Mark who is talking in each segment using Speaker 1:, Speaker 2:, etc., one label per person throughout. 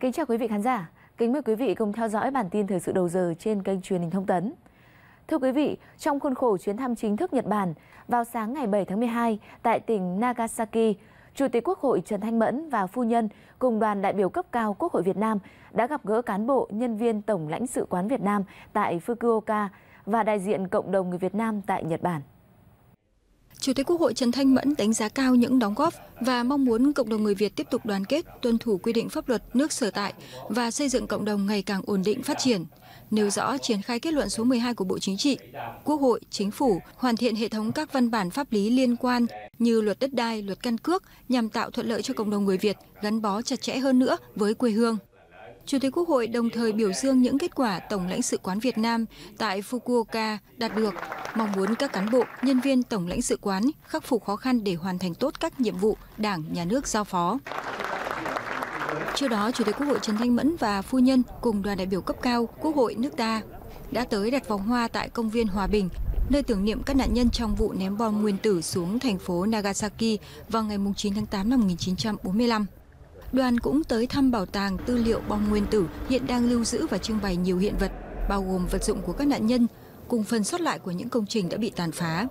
Speaker 1: Kính chào quý vị khán giả. Kính mời quý vị cùng theo dõi bản tin thời sự đầu giờ trên kênh truyền hình thông tấn. Thưa quý vị, trong khuôn khổ chuyến thăm chính thức Nhật Bản, vào sáng ngày 7 tháng 12 tại tỉnh Nagasaki, Chủ tịch Quốc hội Trần Thanh Mẫn và phu nhân cùng đoàn đại biểu cấp cao Quốc hội Việt Nam đã gặp gỡ cán bộ, nhân viên Tổng lãnh sự quán Việt Nam tại Fukuoka và đại diện cộng đồng người Việt Nam tại Nhật Bản.
Speaker 2: Chủ tịch Quốc hội Trần Thanh Mẫn đánh giá cao những đóng góp và mong muốn cộng đồng người Việt tiếp tục đoàn kết, tuân thủ quy định pháp luật nước sở tại và xây dựng cộng đồng ngày càng ổn định phát triển. Nêu rõ triển khai kết luận số 12 của Bộ Chính trị, Quốc hội, Chính phủ hoàn thiện hệ thống các văn bản pháp lý liên quan như luật đất đai, luật căn cước nhằm tạo thuận lợi cho cộng đồng người Việt gắn bó chặt chẽ hơn nữa với quê hương. Chủ tịch Quốc hội đồng thời biểu dương những kết quả Tổng lãnh sự quán Việt Nam tại Fukuoka đạt được, mong muốn các cán bộ, nhân viên Tổng lãnh sự quán khắc phục khó khăn để hoàn thành tốt các nhiệm vụ Đảng, Nhà nước giao phó. Trước đó, Chủ tịch Quốc hội Trần Thanh Mẫn và phu nhân cùng đoàn đại biểu cấp cao Quốc hội nước ta đã tới đặt vòng hoa tại công viên Hòa Bình, nơi tưởng niệm các nạn nhân trong vụ ném bom nguyên tử xuống thành phố Nagasaki vào ngày 9 tháng 8 năm 1945. Đoàn cũng tới thăm bảo tàng tư liệu bom nguyên tử hiện đang lưu giữ và trưng bày nhiều hiện vật, bao gồm vật dụng của các nạn nhân, cùng phần sót lại của những công trình đã bị tàn phá.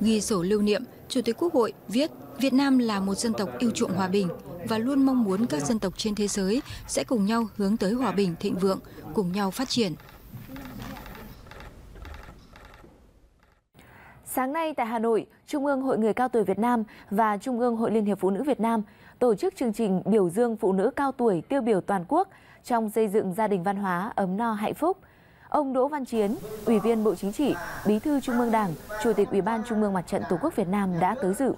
Speaker 2: Ghi sổ lưu niệm, Chủ tịch Quốc hội viết Việt Nam là một dân tộc yêu chuộng hòa bình và luôn mong muốn các dân tộc trên thế giới sẽ cùng nhau hướng tới hòa bình thịnh vượng, cùng nhau phát triển.
Speaker 1: Sáng nay tại Hà Nội, Trung ương Hội Người Cao Tuổi Việt Nam và Trung ương Hội Liên hiệp Phụ nữ Việt Nam tổ chức chương trình biểu dương phụ nữ cao tuổi tiêu biểu toàn quốc trong xây dựng gia đình văn hóa ấm no hạnh phúc. Ông Đỗ Văn Chiến, Ủy viên Bộ Chính trị, Bí thư Trung ương Đảng, Chủ tịch Ủy ban Trung ương Mặt trận Tổ quốc Việt Nam đã tới dự.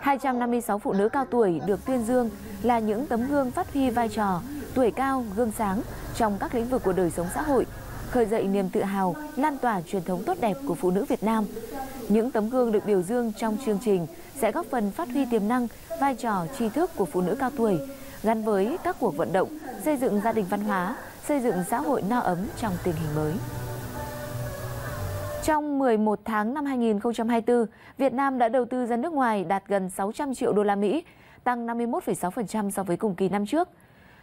Speaker 1: 256 phụ nữ cao tuổi được tuyên dương là những tấm gương phát huy vai trò tuổi cao, gương sáng trong các lĩnh vực của đời sống xã hội, khơi dậy niềm tự hào, lan tỏa truyền thống tốt đẹp của phụ nữ Việt Nam. Những tấm gương được biểu dương trong chương trình sẽ góp phần phát huy tiềm năng, vai trò tri thức của phụ nữ cao tuổi, gắn với các cuộc vận động xây dựng gia đình văn hóa, xây dựng xã hội no ấm trong tình hình mới. Trong 11 tháng năm 2024, Việt Nam đã đầu tư ra nước ngoài đạt gần 600 triệu đô la Mỹ, tăng 51,6% so với cùng kỳ năm trước.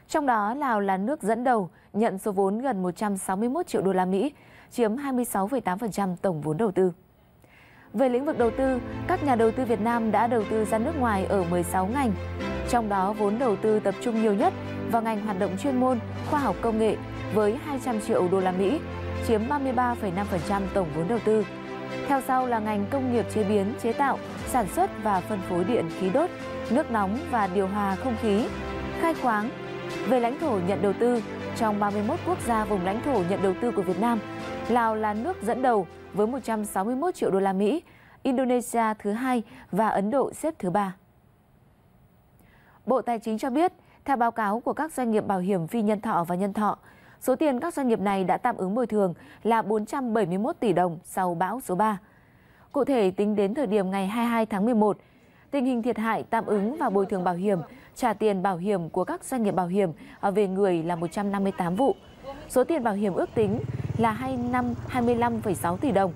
Speaker 1: Trong đó, Lào là nước dẫn đầu, nhận số vốn gần 161 triệu đô la Mỹ, chiếm 26,8% tổng vốn đầu tư. Về lĩnh vực đầu tư, các nhà đầu tư Việt Nam đã đầu tư ra nước ngoài ở 16 ngành. Trong đó, vốn đầu tư tập trung nhiều nhất vào ngành hoạt động chuyên môn, khoa học công nghệ với 200 triệu đô la Mỹ, chiếm 33,5% tổng vốn đầu tư. Theo sau là ngành công nghiệp chế biến, chế tạo, sản xuất và phân phối điện khí đốt, nước nóng và điều hòa không khí, khai khoáng. Về lãnh thổ nhận đầu tư, trong 31 quốc gia vùng lãnh thổ nhận đầu tư của Việt Nam, Lào là nước dẫn đầu với 161 triệu đô la Mỹ, Indonesia thứ hai và Ấn Độ xếp thứ ba. Bộ Tài chính cho biết, theo báo cáo của các doanh nghiệp bảo hiểm phi nhân thọ và nhân thọ, số tiền các doanh nghiệp này đã tạm ứng bồi thường là 471 tỷ đồng sau bão số 3. Cụ thể, tính đến thời điểm ngày 22 tháng 11, tình hình thiệt hại tạm ứng và bồi thường bảo hiểm, trả tiền bảo hiểm của các doanh nghiệp bảo hiểm ờ, về người là 158 vụ. Số tiền bảo hiểm ước tính là 25,6 tỷ đồng.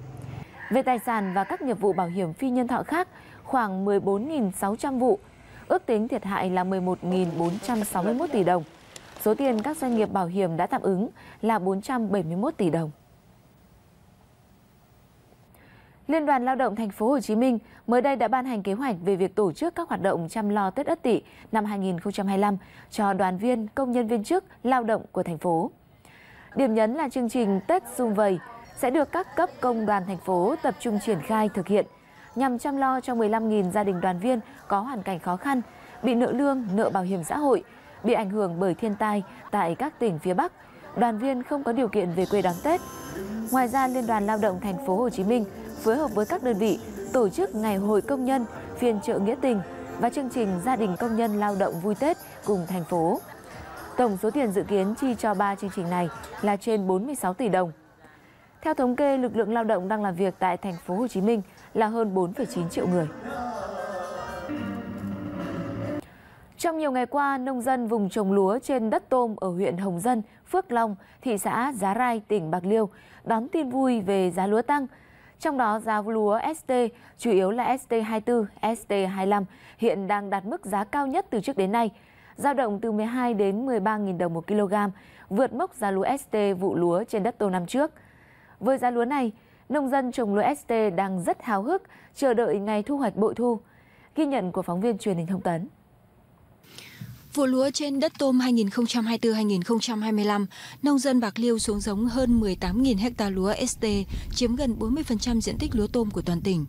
Speaker 1: Về tài sản và các nghiệp vụ bảo hiểm phi nhân thọ khác khoảng 14.600 vụ, ước tính thiệt hại là 11.461 tỷ đồng. Số tiền các doanh nghiệp bảo hiểm đã tạm ứng là 471 tỷ đồng. Liên đoàn Lao động Thành phố Hồ Chí Minh mới đây đã ban hành kế hoạch về việc tổ chức các hoạt động chăm lo Tết Ất Tỵ năm 2025 cho đoàn viên, công nhân viên chức, lao động của thành phố. Điểm nhấn là chương trình Tết Xung Vầy sẽ được các cấp công đoàn thành phố tập trung triển khai thực hiện nhằm chăm lo cho 15.000 gia đình đoàn viên có hoàn cảnh khó khăn, bị nợ lương, nợ bảo hiểm xã hội, bị ảnh hưởng bởi thiên tai tại các tỉnh phía Bắc, đoàn viên không có điều kiện về quê đón Tết. Ngoài ra, Liên đoàn Lao động thành phố Hồ Chí Minh phối hợp với các đơn vị tổ chức Ngày hội công nhân, phiên chợ nghĩa tình và chương trình Gia đình công nhân lao động vui Tết cùng thành phố. Tổng số tiền dự kiến chi cho ba chương trình này là trên 46 tỷ đồng. Theo thống kê, lực lượng lao động đang làm việc tại thành phố Hồ Chí Minh là hơn 4,9 triệu người. Trong nhiều ngày qua, nông dân vùng trồng lúa trên đất tôm ở huyện Hồng Dân, Phước Long, thị xã Giá Rai, tỉnh Bạc Liêu đón tin vui về giá lúa tăng. Trong đó giá lúa ST, chủ yếu là ST24, ST25 hiện đang đạt mức giá cao nhất từ trước đến nay. dao động từ 12 đến 13.000 đồng một kg, vượt mốc giá lúa ST vụ lúa trên đất tô năm trước. Với giá lúa này, nông dân trồng lúa ST đang rất háo hức chờ đợi ngày thu hoạch bội thu. Ghi nhận của phóng viên truyền hình thông tấn.
Speaker 2: Vụ lúa trên đất tôm 2024-2025, nông dân Bạc Liêu xuống giống hơn 18.000 ha lúa ST, chiếm gần 40% diện tích lúa tôm của toàn tỉnh.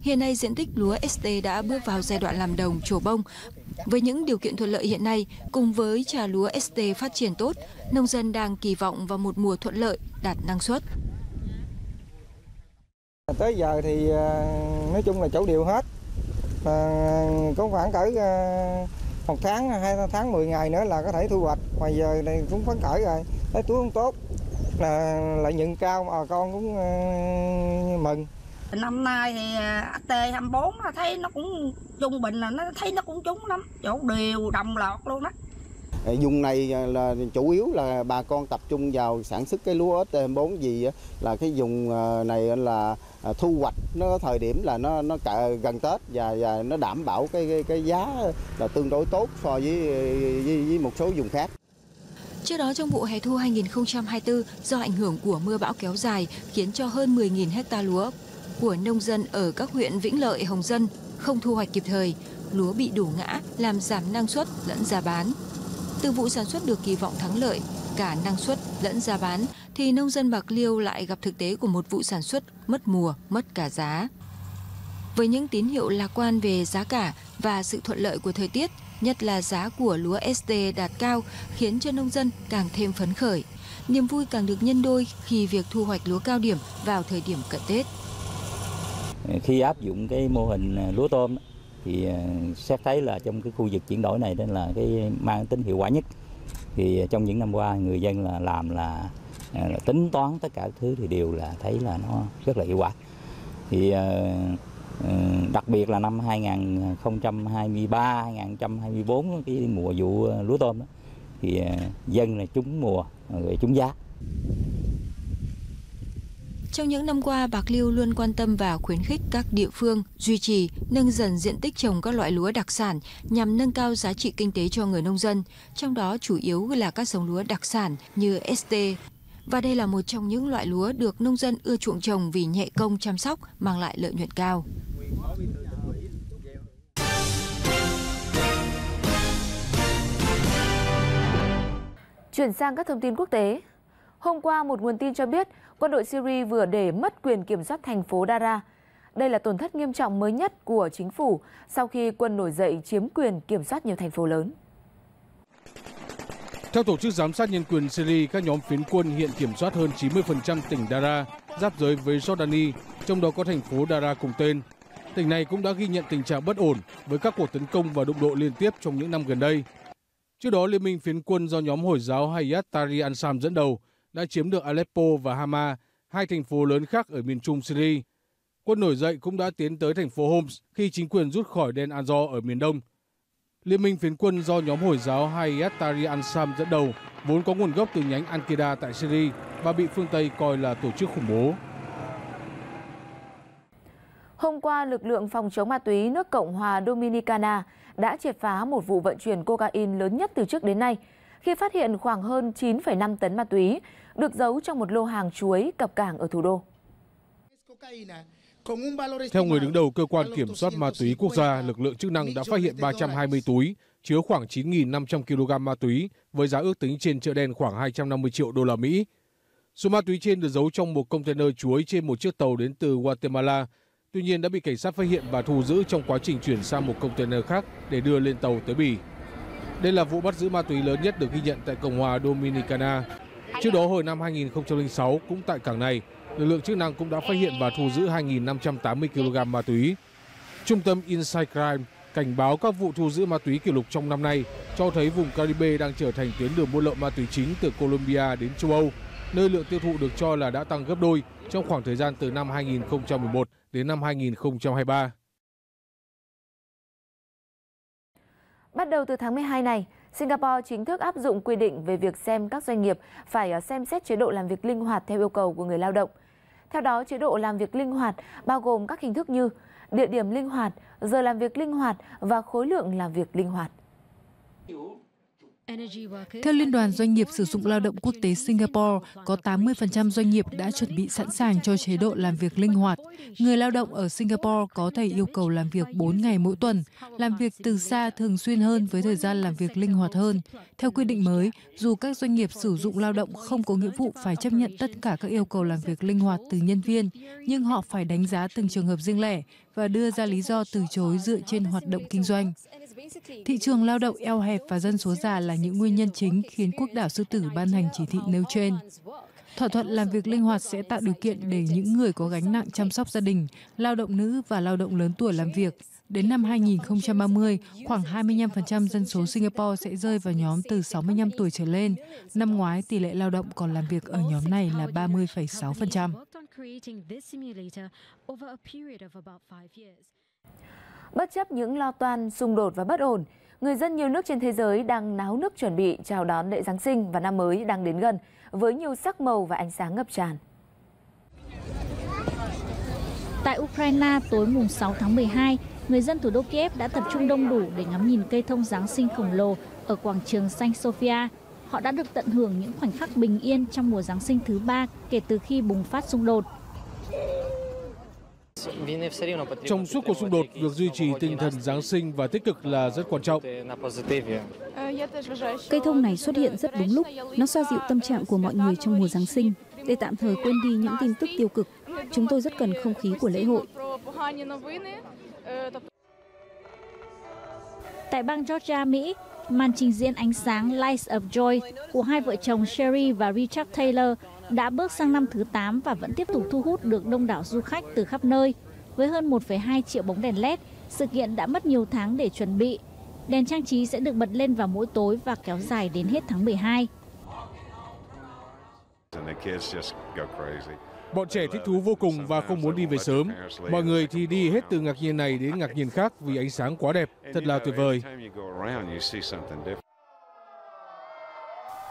Speaker 2: Hiện nay diện tích lúa ST đã bước vào giai đoạn làm đồng, trổ bông. Với những điều kiện thuận lợi hiện nay, cùng với trà lúa ST phát triển tốt, nông dân đang kỳ vọng vào một mùa thuận lợi, đạt năng suất.
Speaker 3: Tới giờ thì ờ, nói chung là chỗ điều hết. À, có khoảng cỡ ờ, một tháng, hai tháng, 10 ngày nữa là có thể thu hoạch. Mà giờ này cũng phấn khởi rồi, thấy túi không tốt, là lợi nhuận cao mà con cũng ờ, mừng.
Speaker 4: Năm nay thì ờ, AT24 thấy nó cũng trung bình là nó thấy nó cũng trúng lắm, chỗ đều đồng loạt luôn đó.
Speaker 5: Ờ, dùng này ờ, là chủ yếu là bà con tập trung vào sản xuất cái lúa ST24 gì ờ, là cái dùng này là thu hoạch nó thời điểm là nó nó cả gần Tết và và nó đảm bảo cái cái, cái giá là tương đối tốt so với, với với một số vùng khác.
Speaker 2: Trước đó trong vụ hè thu 2024 do ảnh hưởng của mưa bão kéo dài khiến cho hơn 10.000 hecta lúa của nông dân ở các huyện Vĩnh Lợi, Hồng Dân không thu hoạch kịp thời, lúa bị đổ ngã làm giảm năng suất lẫn giá bán. Từ vụ sản xuất được kỳ vọng thắng lợi, cả năng suất lẫn giá bán, thì nông dân Bạc Liêu lại gặp thực tế của một vụ sản xuất mất mùa, mất cả giá. Với những tín hiệu lạc quan về giá cả và sự thuận lợi của thời tiết, nhất là giá của lúa ST đạt cao khiến cho nông dân càng thêm phấn khởi. Niềm vui càng được nhân đôi khi việc thu hoạch lúa cao điểm vào thời điểm cận Tết.
Speaker 6: Khi áp dụng cái mô hình à, lúa tôm thì à, xét thấy là trong cái khu vực chuyển đổi này đó là cái mang tính hiệu quả nhất. Thì à, trong những năm qua người dân là làm là, à, là tính toán tất cả thứ thì đều là thấy là nó rất là hiệu quả. Thì đặc biệt là năm 2023 2024 cái mùa vụ lúa tôm đó, thì dân là trúng mùa rồi trúng giá
Speaker 2: trong những năm qua, Bạc Liêu luôn quan tâm và khuyến khích các địa phương duy trì, nâng dần diện tích trồng các loại lúa đặc sản nhằm nâng cao giá trị kinh tế cho người nông dân, trong đó chủ yếu là các giống lúa đặc sản như ST. Và đây là một trong những loại lúa được nông dân ưa chuộng trồng vì nhẹ công chăm sóc, mang lại lợi nhuận cao.
Speaker 1: Chuyển sang các thông tin quốc tế. Hôm qua, một nguồn tin cho biết quân đội Syria vừa để mất quyền kiểm soát thành phố Dara. Đây là tổn thất nghiêm trọng mới nhất của chính phủ sau khi quân nổi dậy chiếm quyền kiểm soát nhiều thành phố lớn.
Speaker 7: Theo Tổ chức Giám sát Nhân quyền Syria, các nhóm phiến quân hiện kiểm soát hơn 90% tỉnh Dara, giáp giới với Jordani, trong đó có thành phố Dara cùng tên. Tỉnh này cũng đã ghi nhận tình trạng bất ổn với các cuộc tấn công và đụng độ liên tiếp trong những năm gần đây. Trước đó, Liên minh phiến quân do nhóm Hồi giáo Hayat Tahrir al-Sham dẫn đầu đã chiếm được Aleppo và Hama, hai thành phố lớn khác ở miền trung Syria. Quân nổi dậy cũng đã tiến tới thành phố Homs khi chính quyền rút khỏi đen Anzo ở miền đông. Liên minh phiến quân do nhóm Hồi giáo Hayat Tahrir al-Sham dẫn đầu vốn có nguồn gốc từ nhánh Al-Qaeda tại Syria và bị phương Tây coi là tổ chức khủng bố.
Speaker 1: Hôm qua, lực lượng phòng chống ma túy nước Cộng hòa Dominicana đã triệt phá một vụ vận chuyển cocaine lớn nhất từ trước đến nay – khi phát hiện khoảng hơn 9,5 tấn ma túy được giấu trong một lô hàng chuối cập cảng ở thủ đô.
Speaker 7: Theo người đứng đầu cơ quan kiểm soát ma túy quốc gia, lực lượng chức năng đã phát hiện 320 túi chứa khoảng 9.500 kg ma túy với giá ước tính trên chợ đen khoảng 250 triệu đô la Mỹ. Số ma túy trên được giấu trong một container chuối trên một chiếc tàu đến từ Guatemala, tuy nhiên đã bị cảnh sát phát hiện và thu giữ trong quá trình chuyển sang một container khác để đưa lên tàu tới Bỉ. Đây là vụ bắt giữ ma túy lớn nhất được ghi nhận tại Cộng hòa Dominicana. Trước đó hồi năm 2006, cũng tại cảng này, lực lượng chức năng cũng đã phát hiện và thu giữ 2.580 kg ma túy. Trung tâm Insight Crime cảnh báo các vụ thu giữ ma túy kỷ lục trong năm nay cho thấy vùng Caribe đang trở thành tuyến đường buôn lậu ma túy chính từ Colombia đến châu Âu, nơi lượng tiêu thụ được cho là đã tăng gấp đôi trong khoảng thời gian từ năm 2011 đến năm 2023.
Speaker 1: Bắt đầu từ tháng 12 này, Singapore chính thức áp dụng quy định về việc xem các doanh nghiệp phải ờ, xem xét chế độ làm việc linh hoạt theo yêu cầu của người lao động. Theo đó, chế độ làm việc linh hoạt bao gồm các hình thức như địa điểm linh hoạt, giờ làm việc linh hoạt và khối lượng làm việc linh hoạt.
Speaker 8: Theo Liên đoàn Doanh nghiệp Sử dụng Lao động Quốc tế Singapore, có 80% doanh nghiệp đã chuẩn bị sẵn sàng cho chế độ làm việc linh hoạt. Người lao động ở Singapore có thể yêu cầu làm việc 4 ngày mỗi tuần, làm việc từ xa thường xuyên hơn với thời gian làm việc linh hoạt hơn. Theo quy định mới, dù các doanh nghiệp sử dụng lao động không có nghĩa vụ phải chấp nhận tất cả các yêu cầu làm việc linh hoạt từ nhân viên, nhưng họ phải đánh giá từng trường hợp riêng lẻ và đưa ra lý do từ chối dựa trên hoạt động kinh doanh. Thị trường lao động eo hẹp và dân số già là những nguyên nhân chính khiến quốc đảo Sư Tử ban hành chỉ thị nêu trên. Thỏa thuận làm việc linh hoạt sẽ tạo điều kiện để những người có gánh nặng chăm sóc gia đình, lao động nữ và lao động lớn tuổi làm việc. Đến năm 2030, khoảng 25% dân số Singapore sẽ rơi vào nhóm từ 65 tuổi trở lên. Năm ngoái, tỷ lệ lao động còn làm việc ở nhóm này là 30,6%.
Speaker 1: Bất chấp những lo toan, xung đột và bất ổn, người dân nhiều nước trên thế giới đang náo nước chuẩn bị chào đón lễ Giáng sinh và năm mới đang đến gần với nhiều sắc màu và ánh sáng ngập tràn.
Speaker 9: Tại Ukraine, tối mùng 6 tháng 12, người dân thủ đô Kiev đã tập trung đông đủ để ngắm nhìn cây thông Giáng sinh khổng lồ ở quảng trường Saint Sophia. Họ đã được tận hưởng những khoảnh khắc bình yên trong mùa Giáng sinh thứ ba kể từ khi bùng phát xung đột.
Speaker 7: Trong suốt cuộc xung đột, việc duy trì tinh thần Giáng sinh và tích cực là rất quan trọng.
Speaker 10: Cây thông này xuất hiện rất đúng lúc. Nó xoa dịu tâm trạng của mọi người trong mùa Giáng sinh để tạm thời quên đi những tin tức tiêu cực. Chúng tôi rất cần không khí của lễ hội.
Speaker 9: Tại bang Georgia, Mỹ, màn trình diễn ánh sáng Lights of Joy của hai vợ chồng Sherry và Richard Taylor đã bước sang năm thứ 8 và vẫn tiếp tục thu hút được đông đảo du khách từ khắp nơi. Với hơn 1,2 triệu bóng đèn LED, sự kiện đã mất nhiều tháng để chuẩn bị. Đèn trang trí sẽ được bật lên vào mỗi tối và kéo dài đến hết tháng 12.
Speaker 7: Bọn trẻ thích thú vô cùng và không muốn đi về sớm. Mọi người thì đi hết từ ngạc nhiên này đến ngạc nhiên khác vì ánh sáng quá đẹp, thật là tuyệt vời.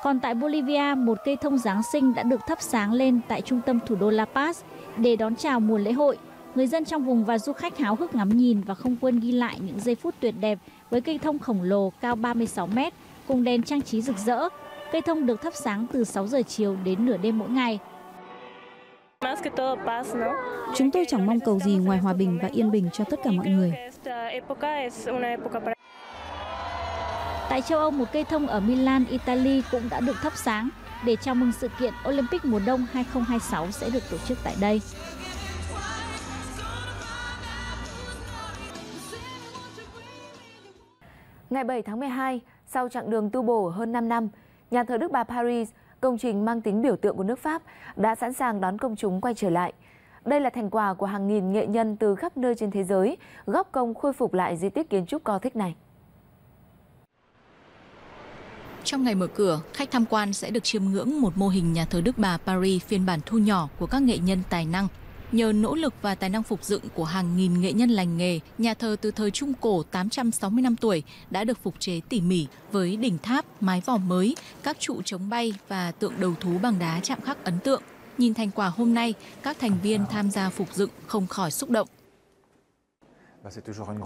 Speaker 9: Còn tại Bolivia, một cây thông Giáng sinh đã được thắp sáng lên tại trung tâm thủ đô La Paz để đón chào mùa lễ hội. Người dân trong vùng và du khách háo hức ngắm nhìn và không quên ghi lại những giây phút tuyệt đẹp với cây thông khổng lồ cao 36 mét cùng đèn trang trí rực rỡ. Cây thông được thắp sáng từ 6 giờ chiều đến nửa đêm mỗi ngày.
Speaker 10: Chúng tôi chẳng mong cầu gì ngoài hòa bình và yên bình cho tất cả mọi người.
Speaker 9: Tại châu Âu, một cây thông ở Milan, Italy cũng đã được thắp sáng để chào mừng sự kiện Olympic mùa đông 2026 sẽ được tổ chức tại đây.
Speaker 1: Ngày 7 tháng 12, sau chặng đường tu bổ hơn 5 năm, nhà thờ Đức Bà Paris, công trình mang tính biểu tượng của nước Pháp, đã sẵn sàng đón công chúng quay trở lại. Đây là thành quả của hàng nghìn nghệ nhân từ khắp nơi trên thế giới, góp công khôi phục lại di tích kiến trúc co thích này.
Speaker 11: Trong ngày mở cửa, khách tham quan sẽ được chiêm ngưỡng một mô hình nhà thờ Đức Bà Paris phiên bản thu nhỏ của các nghệ nhân tài năng. Nhờ nỗ lực và tài năng phục dựng của hàng nghìn nghệ nhân lành nghề, nhà thờ từ thời Trung Cổ 860 năm tuổi đã được phục chế tỉ mỉ với đỉnh tháp, mái vòm mới, các trụ chống bay và tượng đầu thú bằng đá chạm khắc ấn tượng. Nhìn thành quả hôm nay, các thành viên tham gia phục dựng không khỏi xúc động.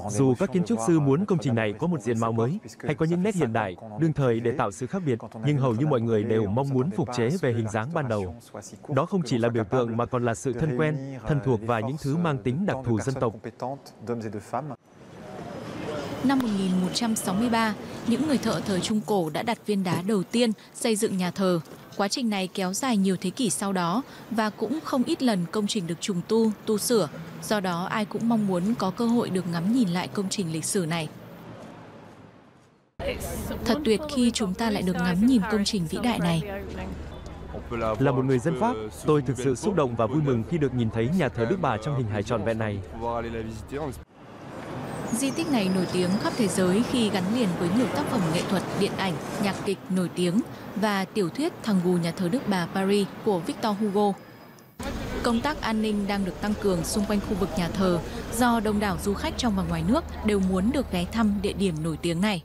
Speaker 12: Dù các kiến trúc sư muốn công trình này có một diện mạo mới hay có những nét hiện đại, đương thời để tạo sự khác biệt, nhưng hầu như mọi người đều mong muốn phục chế về hình dáng ban đầu. Đó không chỉ là biểu tượng mà còn là sự thân quen, thân thuộc và những thứ mang tính đặc thù dân tộc.
Speaker 11: Năm 1163, những người thợ thời Trung Cổ đã đặt viên đá đầu tiên xây dựng nhà thờ. Quá trình này kéo dài nhiều thế kỷ sau đó và cũng không ít lần công trình được trùng tu, tu sửa. Do đó ai cũng mong muốn có cơ hội được ngắm nhìn lại công trình lịch sử này. Thật tuyệt khi chúng ta lại được ngắm nhìn công trình vĩ đại này.
Speaker 12: Là một người dân Pháp, tôi thực sự xúc động và vui mừng khi được nhìn thấy nhà thờ Đức Bà trong hình hài tròn vẹn này.
Speaker 11: Di tích này nổi tiếng khắp thế giới khi gắn liền với nhiều tác phẩm nghệ thuật, điện ảnh, nhạc kịch nổi tiếng và tiểu thuyết Thằng gù nhà thờ Đức Bà Paris của Victor Hugo. Công tác an ninh đang được tăng cường xung quanh khu vực nhà thờ do đông đảo du khách trong và ngoài nước đều muốn được ghé thăm địa điểm nổi tiếng này.